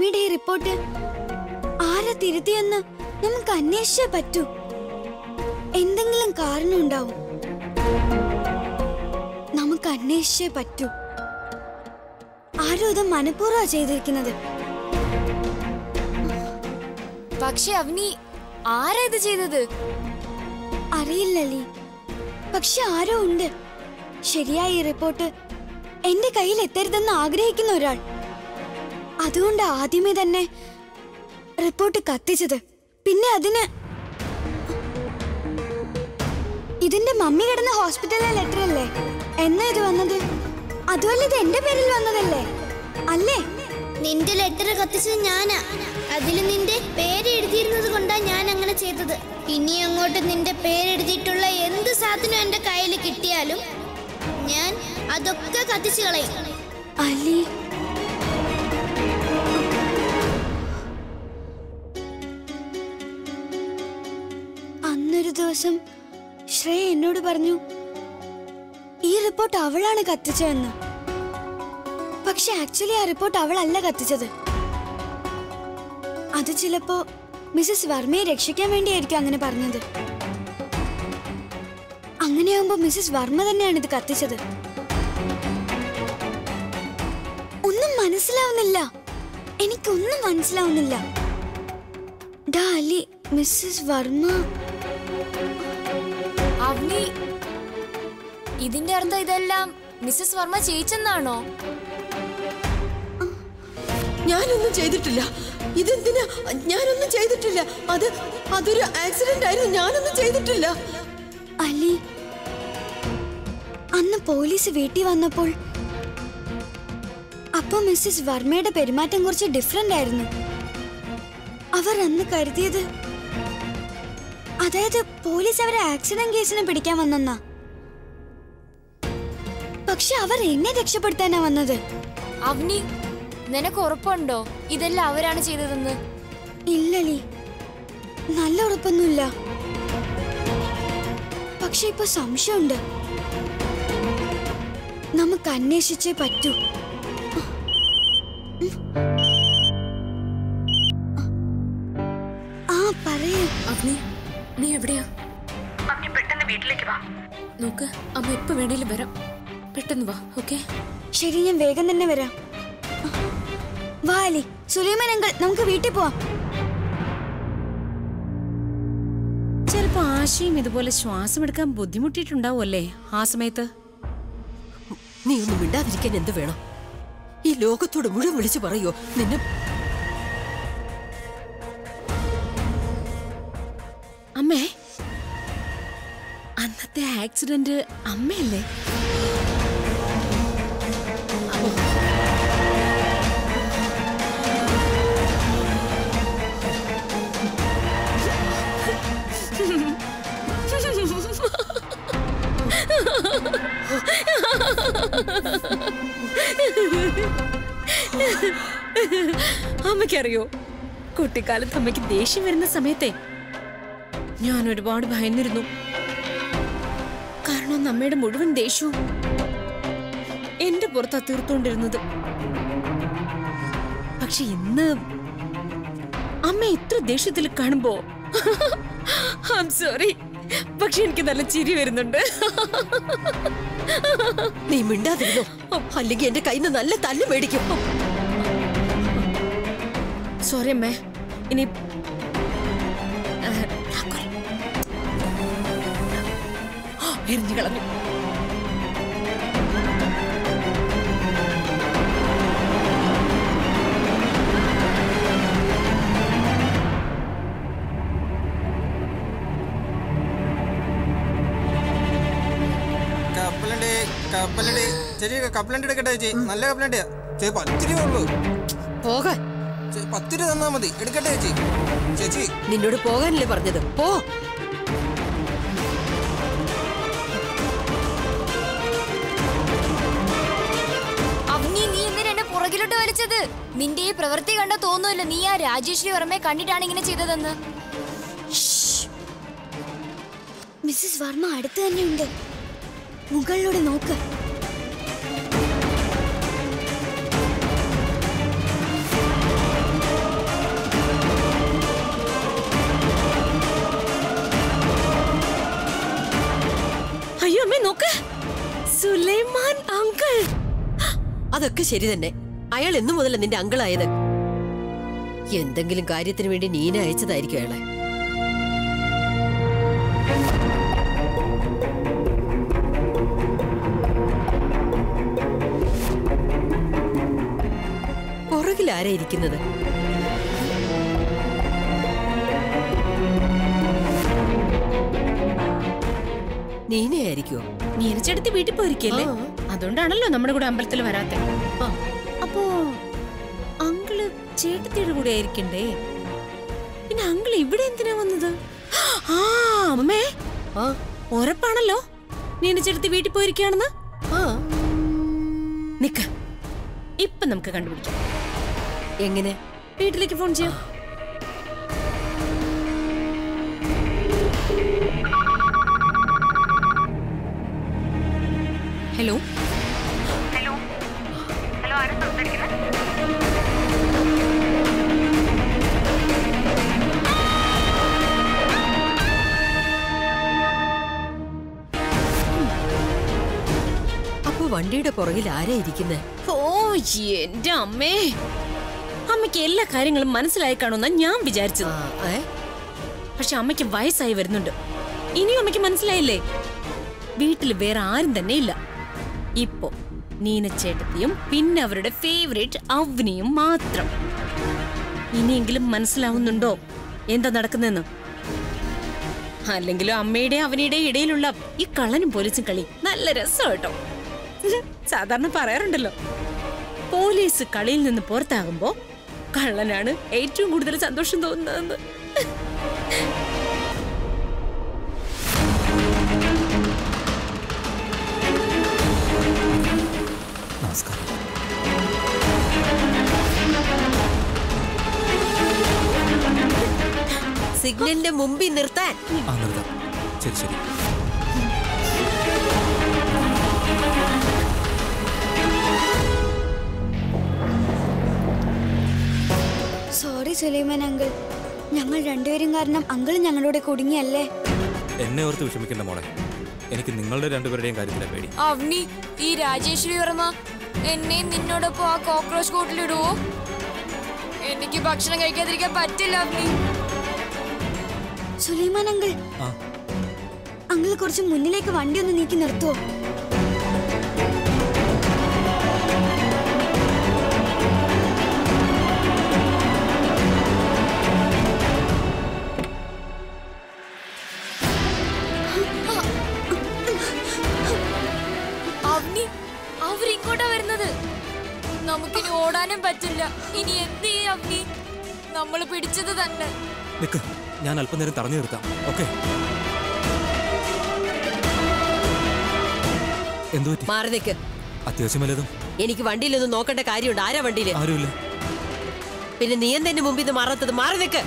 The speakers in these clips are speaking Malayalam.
മമ്മിയുടെ ഈ റിപ്പോർട്ട് ആരെ തിരുത്തിയെന്ന് നമുക്ക് അന്വേഷിച്ചേ പറ്റൂ. എന്തെങ്കിലും കാരണം ഉണ്ടാവും. നമുക്ക് അന്വേഷിച്ചേ പറ്റൂ. ആരും ഇത് മനഃപൂർവ ചെയ്തിരിക്കുന്നത്. പക്ഷെ അവനി ആരാ ഇത് ചെയ്തത്? അറിയില്ലല്ലേ പക്ഷെ ആരോ ഉണ്ട്. ശരിയായ ഈ റിപ്പോർട്ട് എന്റെ കയ്യിൽ എത്തരുതെന്ന് ആഗ്രഹിക്കുന്ന ഒരാൾ. അതുകൊണ്ട് ആദ്യമേ തന്നെ റിപ്പോർട്ട് കത്തിച്ചത്. പിന്നെ അതിന് ഇതിന്റെ മമ്മി കിടന്ന ഹോസ്പിറ്റലിലെ ലെറ്റർ അല്ലേ? എന്നാ ഇത് വന്നത്? അതുമല്ല ഇത് എന്റെ പേരിൽ വന്നതല്ലേ? അല്ലേ? നിന്റെ ലെറ്റർ കത്തിച്ചത് ഞാനാ. അതിൽ നിന്റെ പേര് എഴുതിയിരുന്നത് കൊണ്ടാ ഞാൻ അങ്ങനെ ചെയ്തത്. ഇനി അങ്ങോട്ട് നിന്റെ പേരെഴുതിയിട്ടുള്ള എന്ത് സാധനം എന്റെ കയ്യിൽ കിട്ടിയാലും ഞാൻ അതൊക്കെ കത്തിച്ചു കളയും. അലി ദിവസം ശ്രേയ എന്നോട് പറഞ്ഞു ഈ റിപ്പോർട്ട് അവളാണ് കത്തിച്ചതെന്ന്. പക്ഷെ ആക്ച്വലി ആ റിപ്പോർട്ട് അവളല്ല കത്തിച്ചത്. അത് ചിലപ്പോ മിസ്സസ് വർമ്മയെ രക്ഷിക്കാൻ വേണ്ടിയായിരിക്കും അങ്ങനെ പറഞ്ഞത്. അങ്ങനെയാവുമ്പോ മിസ്സസ് വർമ്മ തന്നെയാണ് ഇത് കത്തിച്ചത്. ഒന്നും മനസ്സിലാവുന്നില്ല. എനിക്കൊന്നും മനസ്സിലാവുന്നില്ല. ഡാ അലി മിസ്സസ് വർമ്മ ഇതിന്റെ അർത്ഥം ഇതെല്ലാം മിസ്സസ് വർമ്മ ചെയ്യിച്ചെന്നാണോ? ഞാനൊന്നും ചെയ്തിട്ടില്ല. ഇതെന്തിനാ? ഞാനൊന്നും ചെയ്തിട്ടില്ല. അത് അതൊരു ആക്സിഡന്റ് ആയിരുന്നു. ഞാനൊന്നും ചെയ്തിട്ടില്ല. അലി അന്ന് പോലീസ് വീട്ടിൽ വന്നപ്പോൾ അപ്പൊ മിസ്സസ് വർമ്മയുടെ പെരുമാറ്റം കുറച്ച് ഡിഫറെന്റ് ആയിരുന്നു. അവർ അന്ന് കരുതിയത് അതായത് പോലീസ് അവരെ ആക്സിഡന്റ് കേസിന് പിടിക്കാൻ വന്നെന്നാ. പക്ഷെ അവർ എന്നെ രക്ഷപ്പെടുത്താനാ വന്നത്. അവനി നിനക്ക് ഉറപ്പുണ്ടോ? ഇതെല്ലാം അവരാണ് ചെയ്തതെന്ന്? ഇല്ലലി നല്ല ഉറപ്പൊന്നുമില്ല. പക്ഷെ ഇപ്പൊ സംശയമുണ്ട്. നമുക്ക് അന്വേഷിച്ചേ പറ്റൂ. ആ പറയൂ. അഗ്നി നീ എവിടെയാ? പെട്ടെന്ന് വീട്ടിലേക്ക് വാ. നോക്ക് അമ്മ എപ്പോ വേണേലും വരാം. പെട്ടെന്ന് വാ ഓക്കെ? ശരി ഞാൻ വേഗം തന്നെ വരാം. വാ അലി. സുലൈമാൻ അങ്കിൾ നമുക്ക് വീട്ടിൽ പോവാം. ചിലപ്പോ ആശയും ഇതുപോലെ ശ്വാസം എടുക്കാൻ ബുദ്ധിമുട്ടിയിട്ടുണ്ടാവുമല്ലേ ആ സമയത്ത്? നീ ഒന്നും മിണ്ടാതിരിക്കാൻ എന്ത് വേണം? ഈ ലോകത്തോട് മുഴുവൻ വിളിച്ചു പറയോ? നിന്നെ ആക്സിഡന്റ് അമ്മയല്ലേ? അമ്മയ്ക്കറിയോ? കുട്ടിക്കാലത്ത് അമ്മയ്ക്ക് ദേഷ്യം വരുന്ന സമയത്തെ ഞാൻ ഒരുപാട് ഭയന്നിരുന്നു. കാരണം നമ്മയുടെ മുഴുവൻ ദേഷ്യവും എന്റെ പുറത്താ തീർത്തുകൊണ്ടിരുന്നത് പക്ഷെ ഇന്ന് അമ്മ ഇത്ര ദേഷ്യത്തിൽ കാണുമ്പോ ഐം സോറി പക്ഷെ എനിക്ക് നല്ല ചിരി വരുന്നുണ്ട്. നീ മിണ്ടാതിരുന്നോ? അല്ലെങ്കിൽ എന്റെ കയ്യിൽ നിന്ന് നല്ല തല്ല് മേടിക്കും. സോറി അമ്മേ. ഇനി ആ, എറിഞ്ഞു കളഞ്ഞു കപ്പലണ്ടി. ചേച്ചി കപ്പലണ്ടി എടുക്കട്ടെ ചേച്ചി? നല്ല കപ്പലണ്ടിയാ ചേച്ചി പത്ത് രൂപ ഉള്ളൂ. പോകാൻ. പത്ത് രൂപ തന്നാ മതി. എടുക്കട്ടെ ചേച്ചി? ചേച്ചി. നിന്നോട് പോകാനല്ലേ പറഞ്ഞത്. പോ. വിളിച്ചത്? നിന്റെ ഈ പ്രവൃത്തി കണ്ട തോന്നുമല്ലോ നീ ആ രാജേശ്വരി വർമ്മയെ കണ്ടിട്ടാണ് ഇങ്ങനെ ചെയ്തതെന്ന്. മിസ്സസ് വർമ്മ അടുത്ത് തന്നെ ഉണ്ട്. മുകളിലൂടെ നോക്ക്. അയ്യോ അമ്മേ നോക്ക്. സുലൈമാൻ അങ്കിൾ. അതൊക്കെ ശരി തന്നെ. അയാൾ എന്നു മുതല നിന്റെ അങ്കിളായത്. എന്തെങ്കിലും കാര്യത്തിന് വേണ്ടി നീന അയച്ചതായിരിക്കും അയാളെ. പുറകിൽ ആരാ ഇരിക്കുന്നത്? നീനയായിരിക്കുമോ നീനച്ചെടുത്ത് വീട്ടിൽ പോയിരിക്കല്ലേ അതുകൊണ്ടാണല്ലോ നമ്മുടെ കൂടെ അമ്പലത്തിൽ വരാത്തെ. ആ, അപ്പോ അങ്കിൾ ചേട്ടത്തിയുടെ കൂടെ ആയിരിക്കണ്ടേ? പിന്നെ അങ്കിൾ ഇവിടെ എന്തിനാ വന്നത്? ആ അമ്മേ. ഉറപ്പാണല്ലോ. ചേട്ടത്തി വീട്ടിൽ പോയിരിക്കുകയാണെന്ന്. ആ. നിക്ക. ഇപ്പൊ നമുക്ക് കണ്ടുപിടിക്കാം. എങ്ങനെ? വീട്ടിലേക്ക് ഫോൺ ചെയ്യാം. ഹലോ? വണ്ടിയുടെ പുറകിൽ ആരാ ഇരിക്കുന്നത് ഓ എന്റെ അമ്മേ. അമ്മയ്ക്ക് എല്ലാ കാര്യങ്ങളും മനസ്സിലായി കാണുമെന്നാ ഞാൻ വിചാരിച്ചത്? പക്ഷെ അമ്മയ്ക്ക് വയസ്സായി വരുന്നുണ്ട്. ഇനിയും അമ്മയ്ക്ക് മനസ്സിലായില്ലേ? വീട്ടിൽ വേറെ ആരും തന്നെ ഇല്ല. ഇപ്പോ നീനച്ചേട്ടത്തിയും പിന്നെ അവരുടെ ഫേവറേറ്റ് അവനിയും മാത്രം. ഇനിയെങ്കിലും മനസ്സിലാവുന്നുണ്ടോ? എന്താ നടക്കുന്നെന്ന്? അല്ലെങ്കിലും അമ്മയുടെ അവനിയുടെ ഇടയിലുള്ള ഈ കള്ളനും പോലീസും കളി നല്ല രസം കേട്ടോ. സാധാരണ പറയാറുണ്ടല്ലോ. പോലീസ് കളിയിൽ നിന്ന് പുറത്താകുമ്പോ കള്ളനാണ് ഏറ്റവും കൂടുതൽ സന്തോഷം തോന്നുന്നതെന്ന്. നമസ്കാരം. സിഗ്നലിന്റെ മുമ്പിൽ നിർത്താൻ. ആ നിർത്താം. ശരി ശരി. സുലൈമാൻ അങ്കിൾ. ഞങ്ങൾ രണ്ടുപേരും കാരണം അങ്കിൾ ഞങ്ങളുടെ കുടുങ്ങിയല്ലേ? എന്നെ ഓർത്ത് വിഷമിക്കണ്ട മോളെ. എനിക്ക് നിങ്ങളുടെ രണ്ടുപേരുടെയും കാര്യത്തിലെ പേടി. അവനി ഈ രാജേശ്വരി വർമ്മ എന്നെയും നിന്നോടൊപ്പം ആ കോക്രോച്ച് കൂട്ടിലിടുവോ എനിക്ക് ഭക്ഷണം കഴിക്കാതിരിക്കാൻ പറ്റില്ല അവനി. സുലൈമാൻ അങ്കിൾ അങ്കിൾ കുറച്ച് മുന്നിലേക്ക് വണ്ടി ഒന്ന് നീക്കി നിർത്തുവോ? നമുക്കിനി ഓടാനും പറ്റില്ല. ഇനി എന്ത് ചെയ്യാം നീ നമ്മൾ പിടിച്ചത് തന്നെ. നിക്ക് ഞാൻ അല്പനേരം തടഞ്ഞു നിർത്താം. ഓക്കെ. എന്തു മാറി നിക്ക്. അത്യാവശ്യം വല്ലതും? എനിക്ക് വണ്ടിയിലൊന്നും നോക്കേണ്ട കാര്യമുണ്ട്. ആരാ വണ്ടിയിൽ ആരുമില്ല. പിന്നെ നീ എന്തെന്റെ മുമ്പിൽ നിന്ന് മാറാത്തത്? മാറി നിൽക്ക്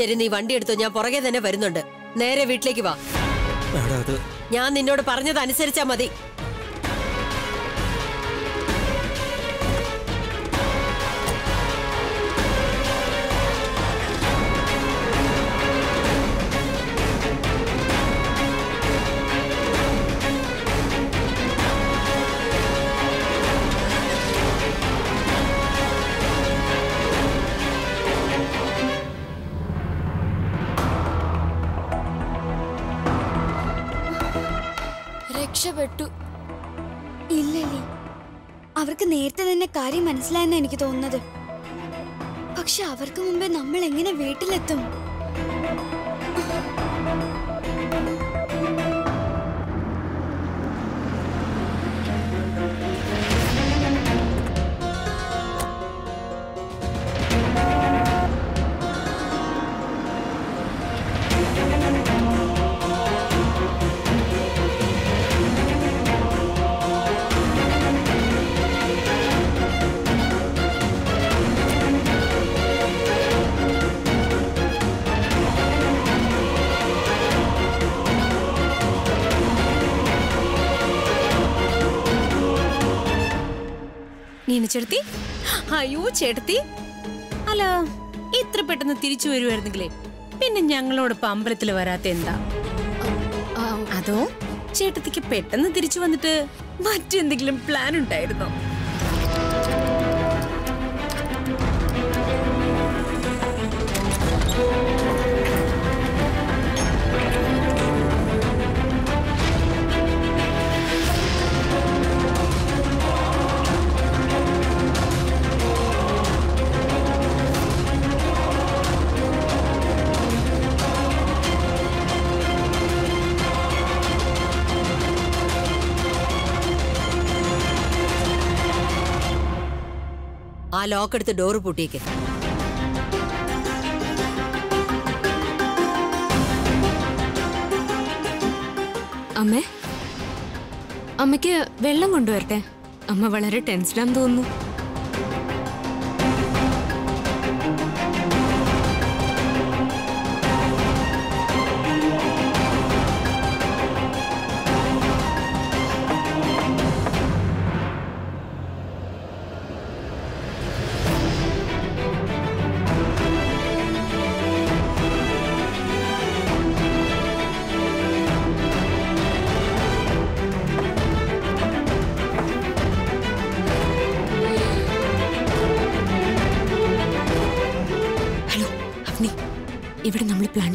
ശരി നീ വണ്ടി എടുത്തോ. ഞാൻ പുറകെ തന്നെ വരുന്നുണ്ട്. നേരെ വീട്ടിലേക്ക് വാ. ഞാൻ നിന്നോട് പറഞ്ഞത് അനുസരിച്ചാ മതി. രക്ഷപ്പെട്ടു. ഇല്ലല്ലേ. അവർക്ക് നേരത്തെ തന്നെ കാര്യം മനസ്സിലായെന്നാണ് എനിക്ക് തോന്നുന്നത്. പക്ഷെ അവർക്ക് മുമ്പേ നമ്മൾ എങ്ങനെ വീട്ടിലെത്തും? ചേട്ടത്തി അയ്യോ ചേട്ടത്തി. അല്ല ഇത്ര പെട്ടെന്ന് തിരിച്ചു വരുമായിരുന്നെങ്കിലേ പിന്നെ ഞങ്ങളോടൊപ്പം അമ്പലത്തിൽ വരാത്ത എന്താ? അതോ ചേട്ടത്തിക്ക് പെട്ടെന്ന് തിരിച്ചു വന്നിട്ട് മറ്റെന്തെങ്കിലും പ്ലാൻ ഉണ്ടായിരുന്നോ? ആ ലോക്ക് എടുത്ത് ഡോറ് പൂട്ടിയേക്ക്. അമ്മേ അമ്മയ്ക്ക് വെള്ളം കൊണ്ടുവരട്ടെ? അമ്മ വളരെ ടെൻസ്ഡാന്ന് തോന്നുന്നു.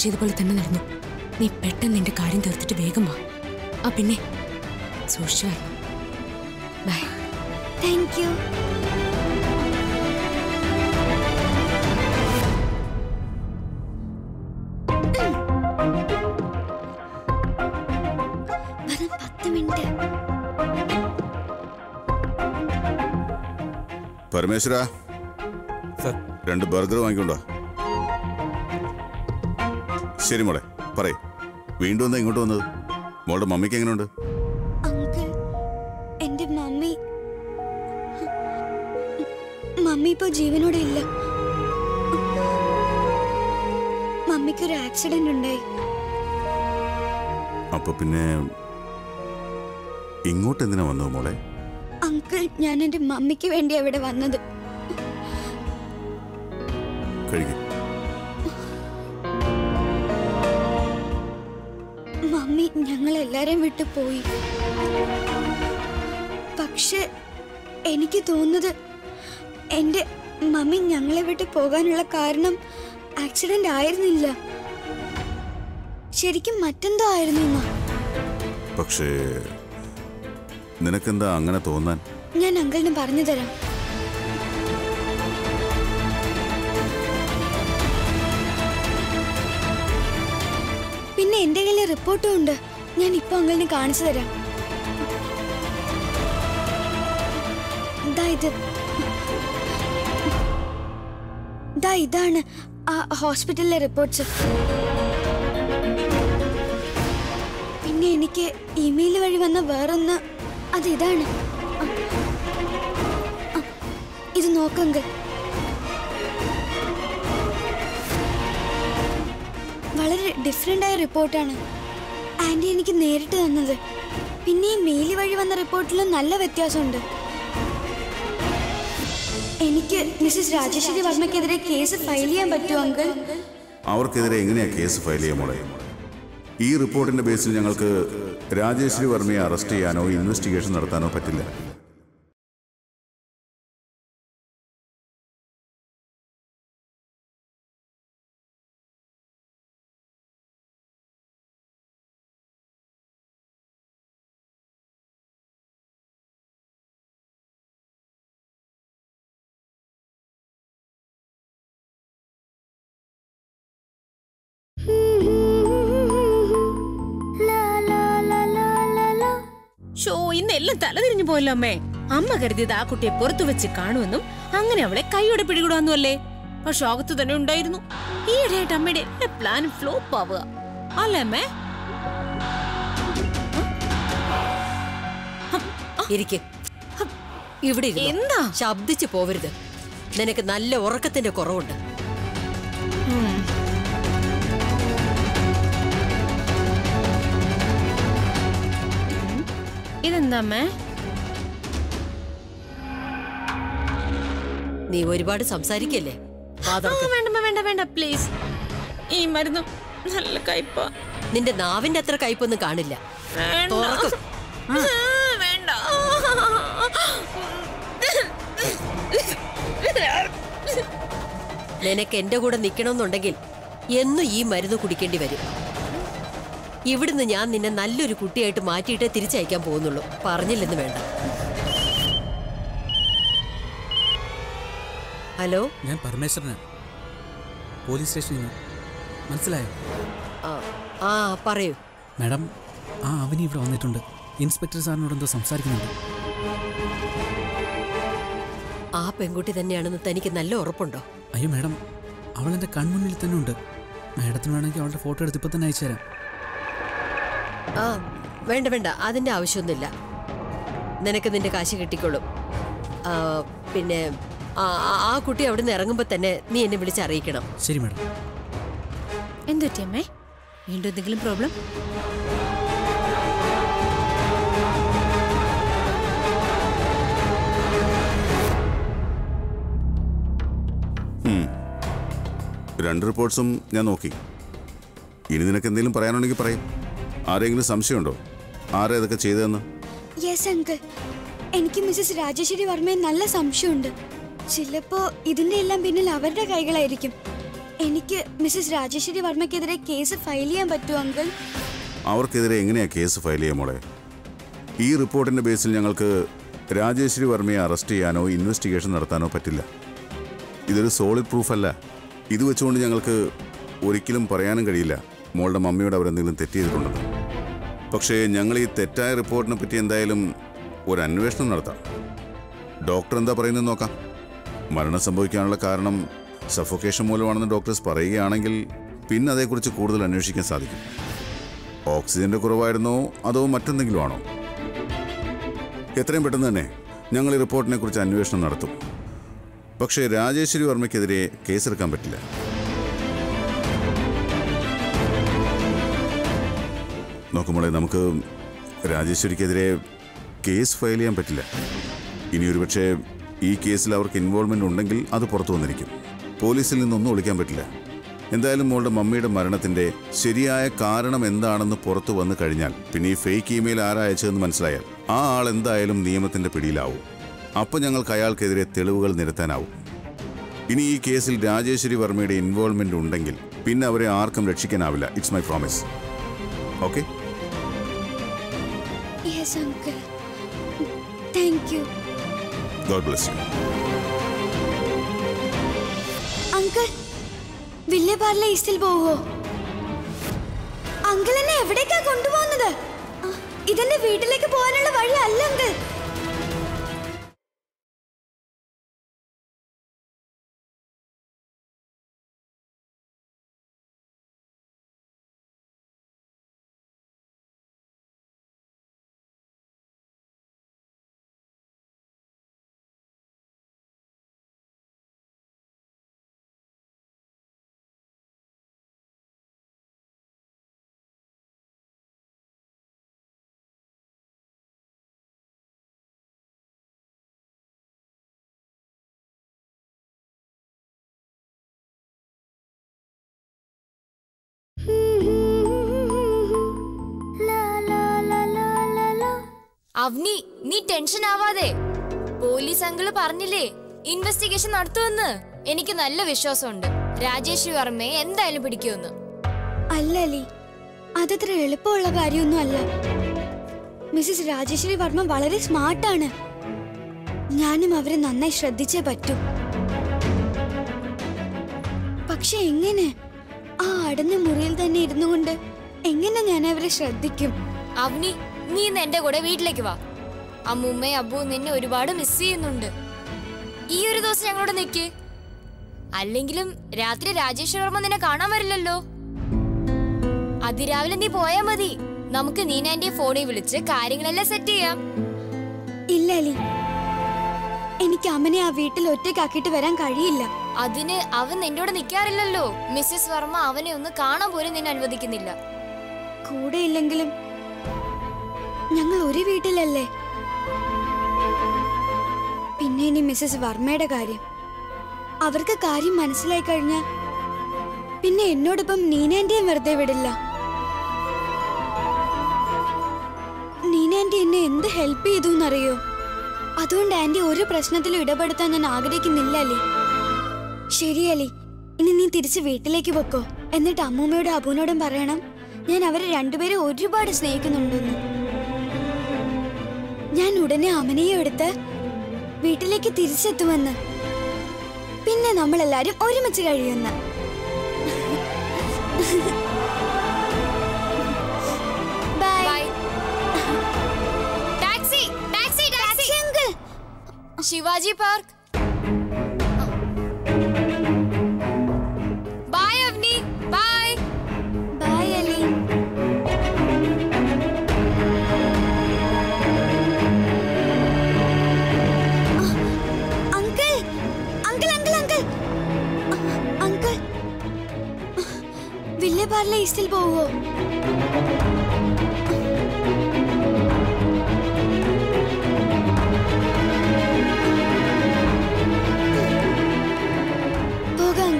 നമ്മൾ പ്ലാൻ ചെയ്ത പോലെ തന്നെ നടന്നു. നീ പെട്ടെന്ന് നിന്റെ കാര്യം തീർത്തിട്ട് വേഗം വാ. ആ പിന്നെ. സൂക്ഷിച്ചു വരണം. Bye thank you Parameshwara. Sir. രണ്ട് ബർഗർ വാങ്ങിക്കൊണ്ടോ? ശരി മോളെ പറയേ. വീണ്ടും എന്താ ഇങ്ങോട്ട് വന്നത്? മോളുടെ മമ്മിക്ക് എങ്ങനെയുണ്ട് അങ്കിൾ എന്റെ മമ്മി മമ്മി ഇപ്പൊ ജീവനോടെ ഇല്ല. മമ്മിക്കൊരു ആക്സിഡന്റ് ഉണ്ടായി. അപ്പൊ പിന്നെ ഇങ്ങോട്ട് എന്തിനാ വന്നത് മോളെ? അങ്കിൾ ഞാൻ എന്റെ മമ്മിക്ക് വേണ്ടി അവിടെ വന്നത്. കഴിക്കും. ഞങ്ങൾ എല്ലാരെയും വിട്ടു പോയി. പക്ഷെ എനിക്ക് തോന്നുന്നത് എന്റെ മമ്മി ഞങ്ങളെ വിട്ട് പോകാനുള്ള കാരണം ആക്സിഡന്റ് ആയിരുന്നില്ല. ശരിക്കും മറ്റെന്തോ ആയിരുന്നു പക്ഷേ നിനക്കെന്താ അങ്ങനെ തോന്നാൻ? ഞാൻ അങ്കിളിന് പറഞ്ഞു തരാം. റിപ്പോർട്ടും ഉണ്ട്. ഞാൻ ഇപ്പൊ അങ്കിളിന് കാണിച്ചു തരാം. ഇത്. ദാ ഇതാണ് ആ ഹോസ്പിറ്റലിലെ റിപ്പോർട്ട്സ് പിന്നെ എനിക്ക് ഇമെയിൽ വഴി വന്ന വേറൊന്ന് അത് ഇതാണ്. ഇത് നോക്കങ്കൾ വളരെ ഡിഫറെന്റ് ആയ റിപ്പോർട്ടാണ്. ആന്റി എനിക്ക് നേരിട്ട് തന്നത്. പിന്നെ ഈ മെയിൽ വഴി വന്ന റിപ്പോർട്ടിലും നല്ല വ്യത്യാസമുണ്ട്. എനിക്ക് മിസ്സസ് രാജേശ്വരി വർമ്മയ്ക്കെതിരെ കേസ് ഫയൽ ചെയ്യാൻ പറ്റുമോ അങ്കിൾ? അവർക്കെതിരെ എങ്ങനെയാ കേസ് ഫയൽ ചെയ്യാൻ മോളെ? ഈ റിപ്പോർട്ടിന്റെ ബേസിൽ ഞങ്ങൾക്ക് രാജേശ്വരി വർമ്മയെ അറസ്റ്റ് ചെയ്യാനോ ഇൻവെസ്റ്റിഗേഷൻ നടത്താനോ പറ്റില്ല. തലതിരിഞ്ഞു പോയല്ലോ അമ്മേ. അമ്മ കരുതിയത് ആ കുട്ടിയെ പുറത്തു വെച്ച് കാണുമെന്നും അങ്ങനെ അവളെ കൈയോടെ പിടികൂടാന്നു അല്ലേ പക്ഷെ അകത്ത് തന്നെ ഉണ്ടായിരുന്നു. ഈയിടെയായിട്ട് അമ്മയുടെ എല്ലാ പ്ലാനും ഫ്ലോപ്പ് ആവുക. അല്ലേ അമ്മേ? ഇരിക്കെ. ഇവിടെ ഇരുന്നോ. എന്താ? ശബ്ദിച്ചു പോവരുത്. നിനക്ക് നല്ല ഉറക്കത്തിന്റെ കുറവുണ്ട്. ഇതെന്താ അമ്മേ? നീ ഒരുപാട് സംസാരിക്കല്ലേ? വേണ്ട വേണ്ട വേണ്ട പ്ലീസ് ഈ മരുന്ന് നല്ല കയ്പ. നിന്റെ നാവിന്റെ അത്ര കയ്പൊന്നും കാണില്ല. വേണ്ട. നിനക്ക് എന്റെ കൂടെ നിക്കണമെന്നുണ്ടെങ്കിൽ എന്നും ഈ മരുന്ന് കുടിക്കേണ്ടി വരും. ഇവിടുന്ന് ഞാൻ നിന്നെ നല്ലൊരു കുട്ടിയായിട്ട് മാറ്റിയിട്ടേ തിരിച്ചയക്കാൻ പോകുന്നുള്ളൂ. പറഞ്ഞില്ലെന്ന് വേണ്ട. ഹലോ? ഞാൻ പരമേശ്വരനാണ്. പോലീസ് സ്റ്റേഷനിൽ നിന്ന്. മനസ്സിലായോ? ആ, പറയൂ. മാഡം ആ അവനി ഇവിടെ വന്നിട്ടുണ്ട്. ഇൻസ്പെക്ടർ സാറിനോട് എന്തോ സംസാരിക്കുന്നുണ്ട്. ആ പെൺകുട്ടി തന്നെയാണെന്ന് തനിക്ക് നല്ല ഉറപ്പുണ്ടോ? അയ്യോ മാഡം അവൾ എന്റെ കൺമുന്നിൽ തന്നെ ഉണ്ട്. മാഡത്തിന് വേണമെങ്കിൽ അവളുടെ ഫോട്ടോ എടുത്ത് ഇപ്പം തന്നെ അയച്ചു തരാം ആ വേണ്ട വേണ്ട. അതിന്റെ ആവശ്യമൊന്നുമില്ല. നിനക്ക് നിന്റെ കാശ് കിട്ടിക്കോളും. പിന്നെ ആ കുട്ടി അവിടെ നിന്ന് ഇറങ്ങുമ്പോ ഇറങ്ങുമ്പോൾ തന്നെ നീ എന്നെ വിളിച്ച് അറിയിക്കണം. ശരി മാഡം. എന്തുറ്റി അമ്മേ? വീണ്ടും എന്തെങ്കിലും പ്രോബ്ലം രണ്ട് റിപ്പോർട്ട്സും ഞാൻ നോക്കി. ഇനി നിനക്ക് എന്തെങ്കിലും പറയാനുണ്ടെങ്കിൽ പറയും. ആരെങ്കിലും സംശയമുണ്ടോ? ആരാ ഇതൊക്കെ ചെയ്തതെന്ന്? Yes uncle. എനിക്ക് മിസ്സസ് രാജേശ്വരി വർമ്മയെ നല്ല സംശയമുണ്ട്. ചിലപ്പോ ഇതിന്റെ എല്ലാം പിന്നിൽ അവരുടെ കൈകളായിരിക്കും. എനിക്ക് മിസ്സസ് രാജേശ്വരി വർമ്മക്കെതിരെ കേസ് ഫയൽ ചെയ്യാൻ പറ്റുമോ അങ്കിൾ? അവർക്കെതിരെ എങ്ങനെയാ കേസ് ഫയൽ ചെയ്യാൻ മോളെ? ഈ റിപ്പോർട്ടിന്റെ ബേസിൽ ഞങ്ങൾക്ക് രാജേശ്വരി വർമ്മയെ അറസ്റ്റ് ചെയ്യാനോ ഇൻവെസ്റ്റിഗേഷൻ നടത്താനോ പറ്റില്ല. ഇതൊരു സോളിഡ് പ്രൂഫ് അല്ല. ഇത് വെച്ചുകൊണ്ട് ഞങ്ങൾക്ക് ഒരിക്കലും പറയാനും കഴിയില്ല മോളുടെ മമ്മിയോട് അവരെന്തെങ്കിലും തെറ്റ് ചെയ്തിട്ടുണ്ടെന്ന്. പക്ഷേ ഞങ്ങൾ ഈ തെറ്റായ റിപ്പോർട്ടിനെ പറ്റി എന്തായാലും ഒരു അന്വേഷണം നടത്താം. ഡോക്ടർ എന്താ പറയുന്നത് നോക്കാം. മരണം സംഭവിക്കാനുള്ള കാരണം സഫോക്കേഷൻ മൂലമാണെന്ന് ഡോക്ടേഴ്സ് പറയുകയാണെങ്കിൽ പിന്നെ അതേക്കുറിച്ച് കൂടുതൽ അന്വേഷിക്കാൻ സാധിക്കും. ഓക്സിജന്റെ കുറവായിരുന്നോ? അതോ മറ്റെന്തെങ്കിലും ആണോ എത്രയും പെട്ടെന്ന് തന്നെ ഞങ്ങൾ ഈ റിപ്പോർട്ടിനെ കുറിച്ച് അന്വേഷണം നടത്തും. പക്ഷേ രാജേശ്വരി വർമ്മയ്ക്കെതിരെ കേസെടുക്കാൻ പറ്റില്ല. നോക്കുമ്പോളെ നമുക്ക് രാജേശ്വരിക്കെതിരെ കേസ് ഫയൽ ചെയ്യാൻ പറ്റില്ല. ഇനി ഒരുപക്ഷെ ഈ കേസിൽ അവർക്ക് ഇൻവോൾവ്മെന്റ് ഉണ്ടെങ്കിൽ അത് പുറത്തു വന്നിരിക്കും. പോലീസിൽ നിന്നൊന്നും ഒളിക്കാൻ പറ്റില്ല. എന്തായാലും മോളുടെ മമ്മിയുടെ മരണത്തിന്റെ ശരിയായ കാരണം എന്താണെന്ന് പുറത്തു വന്നു കഴിഞ്ഞാൽ പിന്നെ ഈ ഫേക്ക് ഇമെയിൽ ആരാ അയച്ചതെന്ന് മനസ്സിലായാൽ ആ ആൾ എന്തായാലും നിയമത്തിന്റെ പിടിയിലാവും. അപ്പോൾ ഞങ്ങൾക്ക് അയാൾക്കെതിരെ തെളിവുകൾ നിരത്താനാവും. ഇനി ഈ കേസിൽ രാജേശ്വരി വർമ്മയുടെ ഇൻവോൾവ്മെന്റ് ഉണ്ടെങ്കിൽ പിന്നെ അവരെ ആർക്കും രക്ഷിക്കാനാവില്ല. It's my promise okay thank you God bless you uncle Vile Parle ഈസ്റ്റിൽ പോവോ? അങ്കിൾ എന്നെ എവിടേക്കാ കൊണ്ടുപോകുന്നത്? ഇതെന്റെ വീട്ടിലേക്ക് പോകാനുള്ള വഴി അല്ല അങ്കിൾ അവനി നീ ടെൻഷൻ ആവാതെ. പോലീസ് അങ്കിൾ പറഞ്ഞില്ലേ ഇൻവെസ്റ്റിഗേഷൻ നടത്തുമെന്ന്. എനിക്ക് നല്ല വിശ്വാസമുണ്ട്. രാജേഷ് വർമ്മയെ എന്തായാലും പിടിക്കുമെന്ന്. അല്ല അലി. അതത്ര എളുപ്പമുള്ള കാര്യമൊന്നും അല്ല മിസ്സിസ് രാജേശ്വരി വർമ്മ വളരെ സ്മാർട്ടാണ്. ഞാനും അവരെ നന്നായി ശ്രദ്ധിച്ചേ പറ്റൂ. പക്ഷെ എങ്ങനെ? ആ അടഞ്ഞ മുറിയിൽ തന്നെ ഇരുന്നു കൊണ്ട് എങ്ങനെ ഞാൻ അവരെ ശ്രദ്ധിക്കും? അവനി നീ ഇന്ന് എന്റെ കൂടെ വീട്ടിലേക്ക് വാ. അമ്മൂമ്മയും അബ്ബുവും നിന്നെ ഒരുപാട് മിസ് ചെയ്യുന്നുണ്ട്. ഈ ഒരു ദിവസം ഞങ്ങളോട് നിൽക്ക് അല്ലെങ്കിലും രാത്രി രാജേഷ് വർമ്മ നിന്നെ കാണാൻ വരില്ലല്ലോ. അതിരാവിലെ നീ പോയാ മതി. നമുക്ക് നീനാന്റെ ഫോണിൽ വിളിച്ച് കാര്യങ്ങളെല്ലാം സെറ്റ് ചെയ്യാം. ഇല്ല അലി. എനിക്ക് അമ്മനെ ആ വീട്ടിൽ ഒറ്റക്കാക്കിട്ട് വരാൻ കഴിയില്ല. അതിന് അവൻ നിന്നോട് നിൽക്കാറില്ലല്ലോ മിസ്സിസ് വർമ്മ അവനെ ഒന്ന് കാണാൻ പോലും നിന്നെ അനുവദിക്കുന്നില്ല. കൂടെ ഇല്ലെങ്കിലും ഞങ്ങൾ ഒരു വീട്ടിലല്ലേ? പിന്നെ ഇനി മിസ്സസ് വർമ്മയുടെ കാര്യം. അവർക്ക് കാര്യം മനസ്സിലായി കഴിഞ്ഞാൽ പിന്നെ എന്നോടൊപ്പം നീനേന്റെയും വെറുതെ വിടില്ല. നീനാന്റി എന്നെ എന്ത് ഹെൽപ്പ് ചെയ്തു എന്നറിയോ അതുകൊണ്ട് ആന്റി ഒരു പ്രശ്നത്തിലും ഇടപെടുത്താൻ ഞാൻ ആഗ്രഹിക്കുന്നില്ല അലി ശരി അലി ഇനി നീ തിരിച്ച് വീട്ടിലേക്ക് വെക്കോ എന്നിട്ട് അമ്മൂമ്മയോടും അബുവിനോടും പറയണം ഞാൻ അവരെ രണ്ടുപേരെ ഒരുപാട് സ്നേഹിക്കുന്നുണ്ടെന്ന്. ഞാൻ ഉടനെ അമനയെ എടുത്ത് വീട്ടിലേക്ക് തിരിച്ചെത്തുമെന്ന്. പിന്നെ നമ്മളെല്ലാരും ഒരുമിച്ച് കഴിയുന്ന ശിവാജി പാർക്ക്. ഈസ്റ്റിൽ പോവോ? പോകാം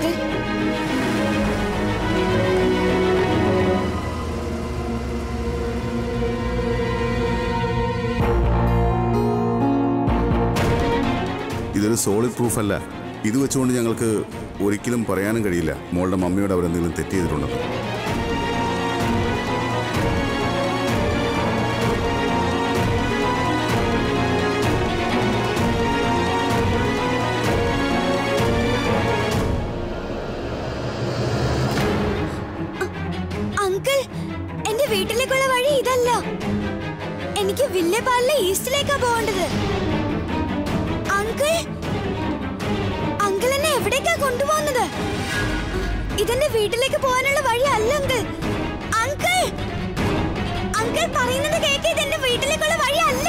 ഇതൊരു സോളിഡ് പ്രൂഫ് അല്ല. ഇത് വെച്ചുകൊണ്ട് ഞങ്ങൾക്ക് ഒരിക്കലും പറയാനും കഴിയില്ല. മോളുടെ മമ്മിയോട് അവരെന്തെങ്കിലും തെറ്റ് ചെയ്തിട്ടുണ്ടെന്ന് എന്റെ വീട്ടിലേക്കുള്ള വഴി ഇതല്ല. എനിക്ക് ഈസ്റ്റിലേക്കാ പോകേണ്ടത്. അങ്കിൾ കൊണ്ടുപോകുന്നത്? ഇതെന്റെ വീട്ടിലേക്ക് പോകാനുള്ള വഴി അല്ല അങ്കിൾ! അങ്കിൾ അങ്കിൾ പറയുന്നത് കേക്ക് ഇതെന്റെ വീട്ടിലേക്കുള്ള വഴി അല്ല